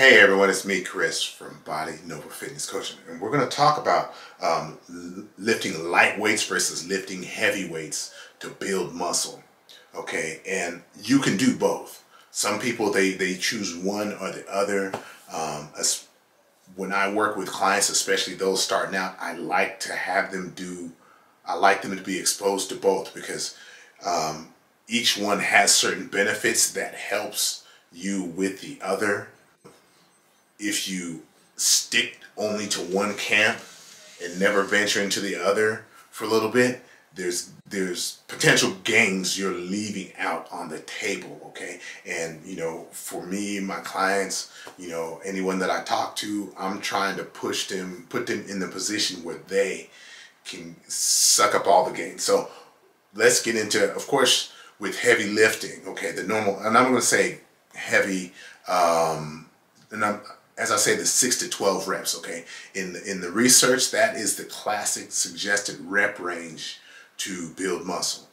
Hey everyone, it's me, Chris from Body Nova Fitness Coaching, and we're going to talk about um, lifting light weights versus lifting heavy weights to build muscle. Okay, and you can do both. Some people they they choose one or the other. Um, as, when I work with clients, especially those starting out, I like to have them do. I like them to be exposed to both because um, each one has certain benefits that helps you with the other if you stick only to one camp and never venture into the other for a little bit, there's there's potential gains you're leaving out on the table, okay? And you know, for me, my clients, you know, anyone that I talk to, I'm trying to push them, put them in the position where they can suck up all the gains. So let's get into, of course, with heavy lifting, okay, the normal, and I'm to say heavy, um, and I'm as I say, the six to 12 reps, okay? In the, in the research, that is the classic suggested rep range to build muscle,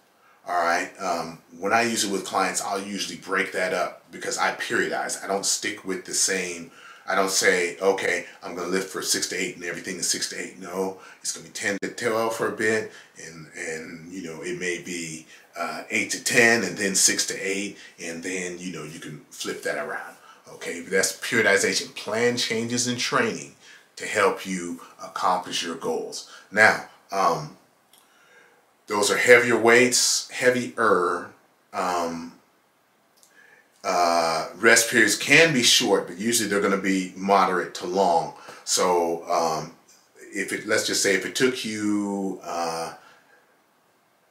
all right? Um, when I use it with clients, I'll usually break that up because I periodize. I don't stick with the same, I don't say, okay, I'm gonna lift for six to eight and everything is six to eight. No, it's gonna be 10 to 12 for a bit and, and you know, it may be uh, eight to 10 and then six to eight and then, you know, you can flip that around. Okay, that's periodization. Plan changes in training to help you accomplish your goals. Now, um, those are heavier weights, heavier. Um, uh, rest periods can be short, but usually they're going to be moderate to long. So, um, if it, let's just say if it took you, uh,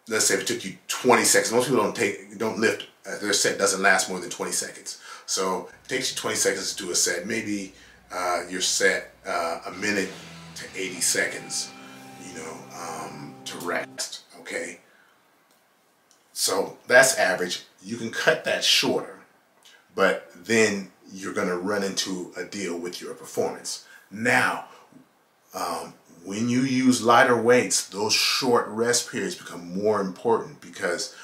let's say if it took you 20 seconds, most people don't take, don't lift, uh, their set doesn't last more than 20 seconds. So it takes you 20 seconds to do a set. Maybe uh, you're set uh, a minute to 80 seconds, you know, um, to rest, okay? So that's average. You can cut that shorter, but then you're going to run into a deal with your performance. Now, um, when you use lighter weights, those short rest periods become more important because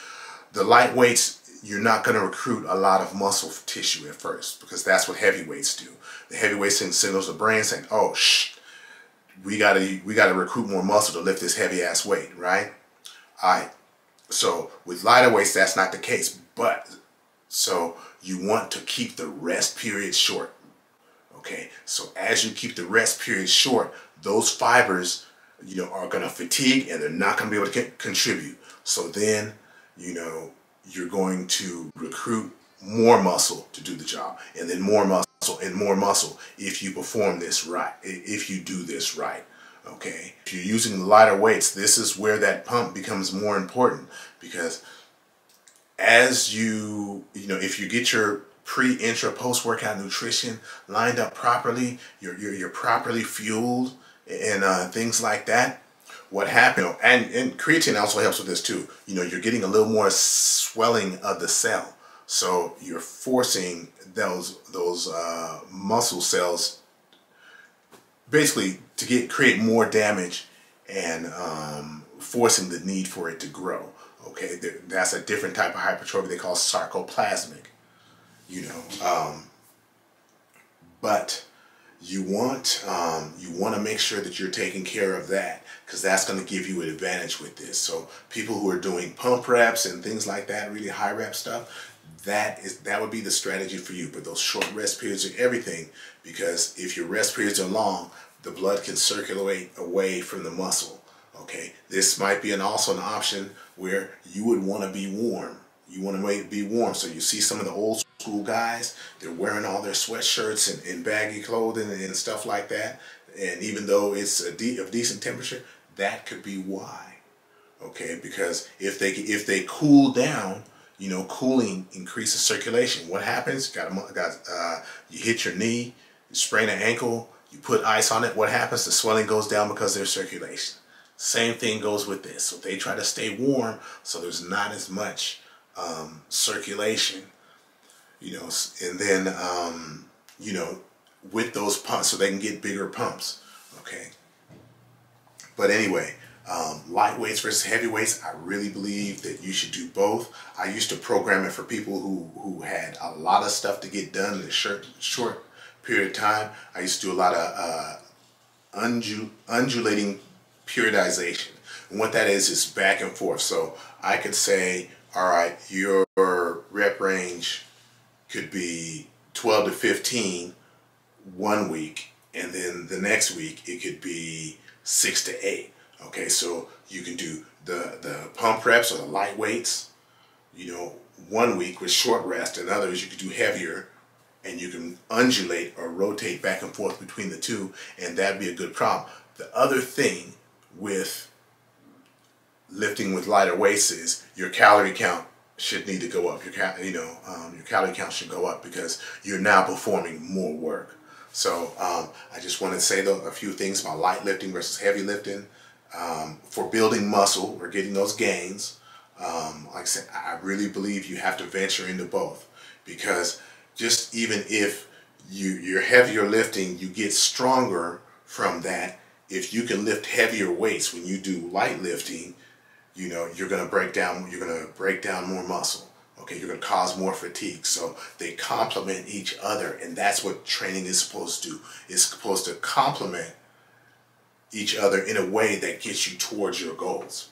the light weights you're not going to recruit a lot of muscle tissue at first because that's what heavyweights do. The heavyweights send signals to the brain saying, "Oh, shh, we gotta we gotta recruit more muscle to lift this heavy ass weight, right?" All right. So with lighter weights, that's not the case. But so you want to keep the rest period short. Okay. So as you keep the rest period short, those fibers, you know, are gonna fatigue and they're not gonna be able to contribute. So then, you know, you're going to recruit more muscle to do the job and then more muscle and more muscle if you perform this right, if you do this right. Okay, if you're using lighter weights, this is where that pump becomes more important because as you, you know, if you get your pre, intra, post workout nutrition lined up properly, you're, you're, you're properly fueled and uh, things like that, what happened, and, and creatine also helps with this too. You know, you're getting a little more swelling of the cell. So you're forcing those those uh, muscle cells basically to get create more damage and um, forcing the need for it to grow. Okay, that's a different type of hypertrophy they call sarcoplasmic. You know, um, but you want um, you want to make sure that you're taking care of that because that's going to give you an advantage with this. So people who are doing pump reps and things like that, really high rep stuff, that is that would be the strategy for you. But those short rest periods are everything because if your rest periods are long, the blood can circulate away from the muscle. Okay, this might be an also an option where you would want to be warm. You want to be warm. So you see some of the old school guys, they're wearing all their sweatshirts and, and baggy clothing and stuff like that. And even though it's a de of decent temperature, that could be why. Okay, because if they if they cool down, you know, cooling increases circulation. What happens? Got a, got uh, you hit your knee, you sprain an ankle, you put ice on it. What happens? The swelling goes down because there's circulation. Same thing goes with this. So they try to stay warm, so there's not as much um, circulation you know, and then, um, you know, with those pumps so they can get bigger pumps, okay? But anyway, um, lightweights versus heavyweights, I really believe that you should do both. I used to program it for people who, who had a lot of stuff to get done in a short, short period of time, I used to do a lot of uh, undul undulating periodization. And what that is is back and forth. So I could say, all right, your rep range could be 12 to 15 one week, and then the next week it could be six to eight. Okay, so you can do the, the pump reps or the light weights, you know, one week with short rest, and others you could do heavier and you can undulate or rotate back and forth between the two, and that'd be a good problem. The other thing with lifting with lighter weights is your calorie count should need to go up. Your cal- you know um, your calorie count should go up because you're now performing more work. So um, I just want to say though a few things about light lifting versus heavy lifting. Um, for building muscle or getting those gains, um, like I said, I really believe you have to venture into both because just even if you you're heavier lifting, you get stronger from that. If you can lift heavier weights when you do light lifting, you know you're going to break down. You're going to break down more muscle. Okay, you're going to cause more fatigue. So they complement each other, and that's what training is supposed to do. It's supposed to complement each other in a way that gets you towards your goals.